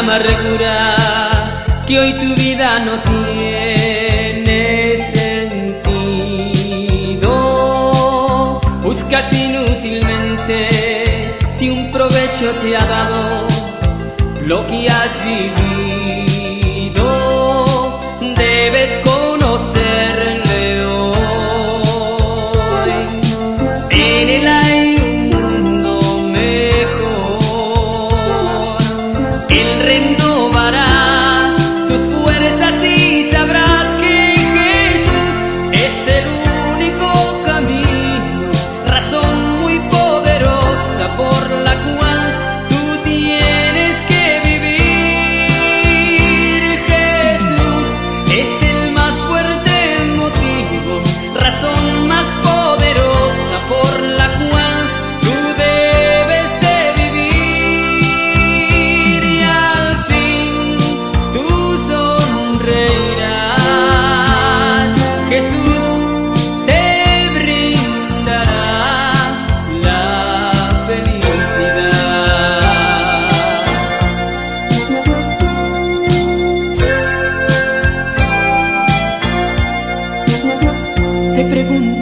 amargura que hoy tu vida no tiene sentido. Buscas inútilmente si un provecho te ha dado lo que has vivido.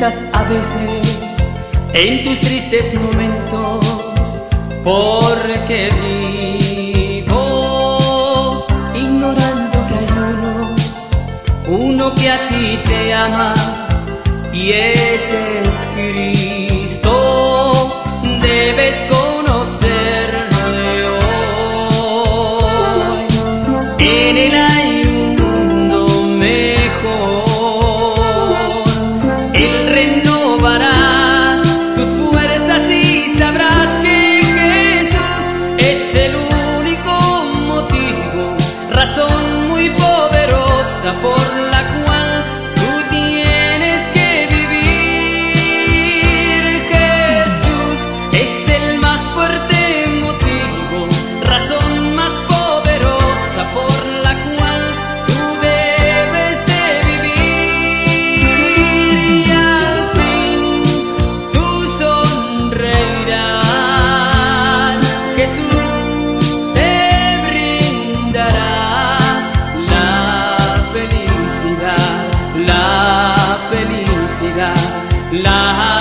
a veces en tus tristes momentos, porque vivo ignorando que hay uno, uno que a ti te ama y es el razón muy poderosa. felicidad. La